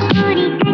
Oh,